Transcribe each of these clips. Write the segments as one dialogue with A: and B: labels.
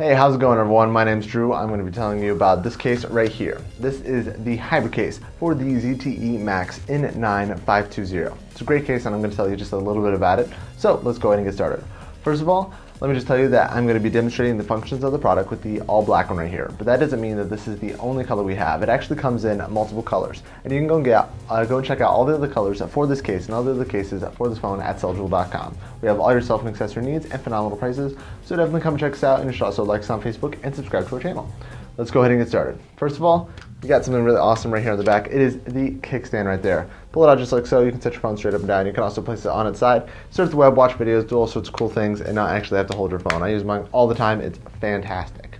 A: Hey, how's it going everyone? My name's Drew. I'm going to be telling you about this case right here. This is the hybrid case for the ZTE Max N9520. It's a great case and I'm going to tell you just a little bit about it. So let's go ahead and get started. First of all, let me just tell you that I'm going to be demonstrating the functions of the product with the all black one right here. But that doesn't mean that this is the only color we have. It actually comes in multiple colors. And you can go and, get, uh, go and check out all the other colors for this case and all the other cases for this phone at celljewel.com. We have all your cell phone accessory needs and phenomenal prices. So definitely come check us out and you should also like us on Facebook and subscribe to our channel. Let's go ahead and get started. First of all, you got something really awesome right here on the back. It is the kickstand right there. Pull it out just like so. You can set your phone straight up and down. You can also place it on its side, surf the web, watch videos, do all sorts of cool things, and not actually have to hold your phone. I use mine all the time. It's fantastic.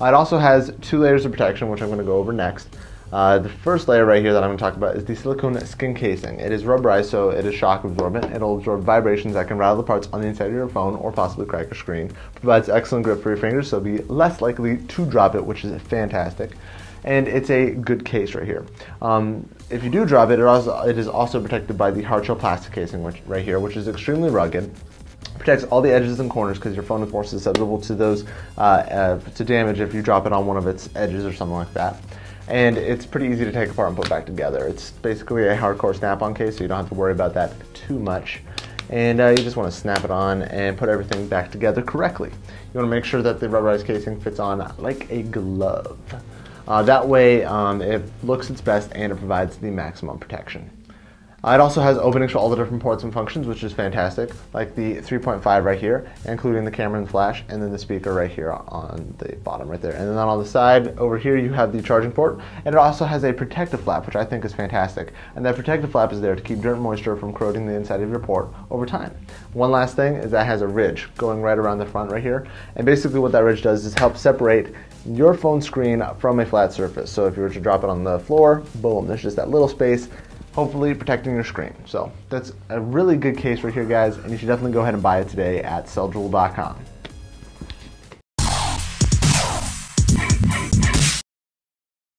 A: Uh, it also has two layers of protection, which I'm going to go over next. Uh, the first layer right here that I'm going to talk about is the silicone skin casing. It is rubberized, so it is shock absorbent. It'll absorb vibrations that can rattle the parts on the inside of your phone or possibly crack your screen. Provides excellent grip for your fingers, so be less likely to drop it, which is fantastic and it's a good case right here. Um, if you do drop it, it, also, it is also protected by the hard shell plastic casing which, right here, which is extremely rugged. Protects all the edges and corners because your phone is more susceptible to those uh, uh, to damage if you drop it on one of its edges or something like that. And it's pretty easy to take apart and put back together. It's basically a hardcore snap-on case, so you don't have to worry about that too much and uh, you just want to snap it on and put everything back together correctly. You want to make sure that the rubberized casing fits on like a glove. Uh, that way um, it looks its best and it provides the maximum protection. Uh, it also has openings for all the different ports and functions, which is fantastic, like the 3.5 right here, including the camera and flash, and then the speaker right here on the bottom right there. And then on the side over here, you have the charging port, and it also has a protective flap, which I think is fantastic. And that protective flap is there to keep dirt and moisture from corroding the inside of your port over time. One last thing is that has a ridge going right around the front right here, and basically what that ridge does is help separate your phone screen from a flat surface. So if you were to drop it on the floor, boom, there's just that little space hopefully protecting your screen. So that's a really good case right here, guys, and you should definitely go ahead and buy it today at celljewel.com.